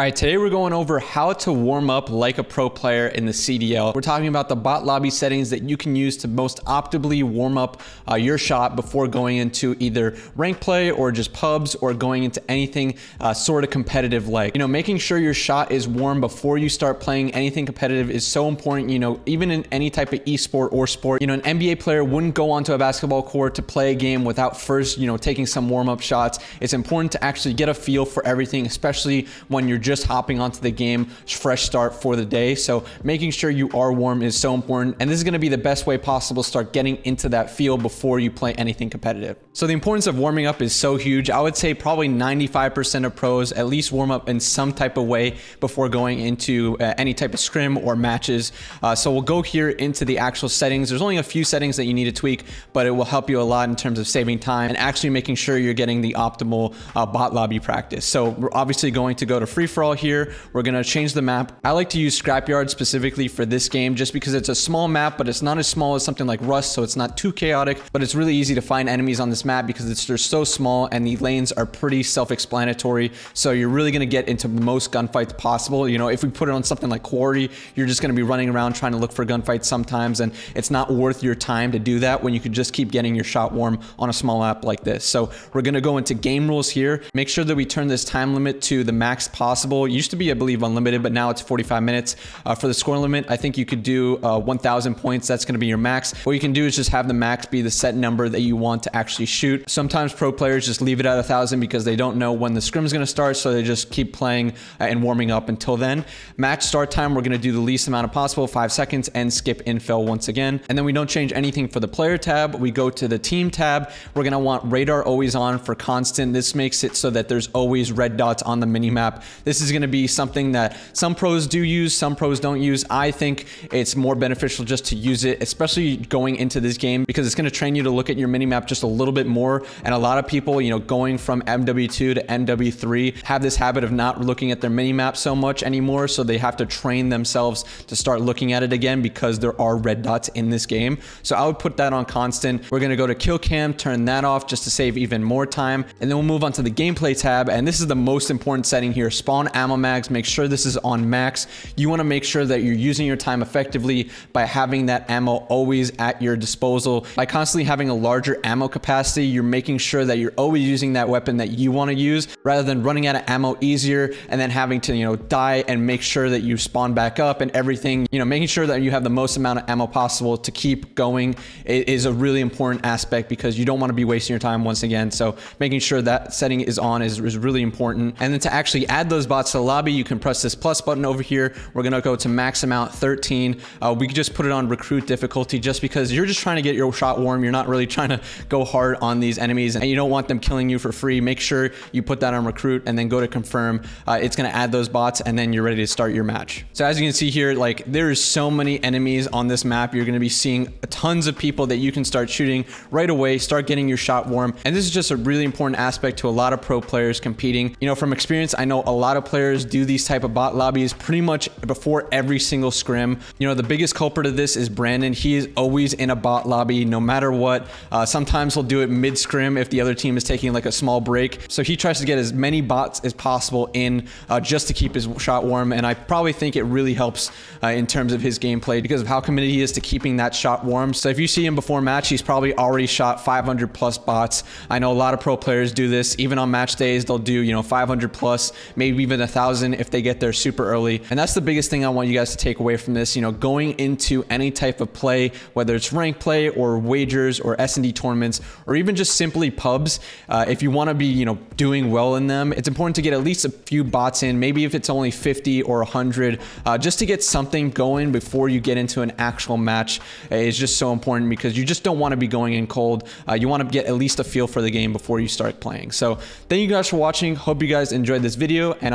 All right, today we're going over how to warm up like a pro player in the CDL. We're talking about the bot lobby settings that you can use to most optimally warm up uh, your shot before going into either rank play or just pubs or going into anything uh, sort of competitive like. You know, making sure your shot is warm before you start playing anything competitive is so important. You know, even in any type of esport or sport, you know, an NBA player wouldn't go onto a basketball court to play a game without first, you know, taking some warm up shots. It's important to actually get a feel for everything, especially when you're just hopping onto the game, fresh start for the day. So making sure you are warm is so important. And this is gonna be the best way possible to start getting into that feel before you play anything competitive. So the importance of warming up is so huge. I would say probably 95% of pros at least warm up in some type of way before going into uh, any type of scrim or matches. Uh, so we'll go here into the actual settings. There's only a few settings that you need to tweak, but it will help you a lot in terms of saving time and actually making sure you're getting the optimal uh, bot lobby practice. So we're obviously going to go to free for all here. We're gonna change the map. I like to use Scrapyard specifically for this game just because it's a small map, but it's not as small as something like Rust, so it's not too chaotic, but it's really easy to find enemies on this map because it's they're so small and the lanes are pretty self-explanatory. So you're really gonna get into the most gunfights possible. You know, if we put it on something like Quarry, you're just gonna be running around trying to look for gunfights sometimes, and it's not worth your time to do that when you could just keep getting your shot warm on a small map like this. So we're gonna go into game rules here. Make sure that we turn this time limit to the max possible. You used to be, I believe, unlimited, but now it's 45 minutes. Uh, for the score limit, I think you could do uh, 1,000 points. That's going to be your max. What you can do is just have the max be the set number that you want to actually shoot. Sometimes pro players just leave it at 1,000 because they don't know when the scrim is going to start, so they just keep playing uh, and warming up until then. Match start time, we're going to do the least amount of possible, five seconds, and skip infil once again. And then we don't change anything for the player tab. We go to the team tab. We're going to want radar always on for constant. This makes it so that there's always red dots on the mini map. This is going to be something that some pros do use, some pros don't use. I think it's more beneficial just to use it, especially going into this game because it's going to train you to look at your minimap just a little bit more. And a lot of people, you know, going from MW2 to MW3 have this habit of not looking at their minimap so much anymore. So they have to train themselves to start looking at it again because there are red dots in this game. So I would put that on constant. We're going to go to kill cam, turn that off just to save even more time. And then we'll move on to the gameplay tab. And this is the most important setting here. Spawn ammo mags make sure this is on max. You wanna make sure that you're using your time effectively by having that ammo always at your disposal. By constantly having a larger ammo capacity, you're making sure that you're always using that weapon that you wanna use rather than running out of ammo easier and then having to, you know, die and make sure that you spawn back up and everything, you know, making sure that you have the most amount of ammo possible to keep going is a really important aspect because you don't want to be wasting your time once again. So making sure that setting is on is, is really important. And then to actually add those bots to the lobby, you can press this plus button over here. We're gonna go to max amount 13. Uh, we could just put it on recruit difficulty just because you're just trying to get your shot warm. You're not really trying to go hard on these enemies and you don't want them killing you for free. Make sure you put that on recruit and then go to confirm. Uh, it's gonna add those bots and then you're ready to start your match. So as you can see here, like there's so many enemies on this map. You're gonna be seeing tons of people that you can start shooting right away, start getting your shot warm. And this is just a really important aspect to a lot of pro players competing. You know, from experience, I know a lot of players do these type of bot lobbies pretty much before every single scrim. You know, the biggest culprit of this is Brandon. He is always in a bot lobby no matter what. Uh, sometimes he'll do it mid scrim if the other team is taking like a small break. So he tries to get as many bots as possible in uh, just to keep his shot warm. And I probably think it really helps uh, in terms of his gameplay because of how committed he is to keeping that shot warm. So if you see him before match, he's probably already shot 500 plus bots. I know a lot of pro players do this. Even on match days, they'll do, you know, 500 plus, maybe even a thousand if they get there super early. And that's the biggest thing I want you guys to take away from this. You know, going into any type of play, whether it's rank play or wagers or S&D tournaments, or even just simply pubs, uh, if you want to be, you know, doing well in them, it's important to get at least a few bots in, maybe if it's only 50 or 100, uh, just to get something going before you get into an actual match is just so important because you just don't want to be going in cold. Uh, you want to get at least a feel for the game before you start playing. So thank you guys for watching. Hope you guys enjoyed this video and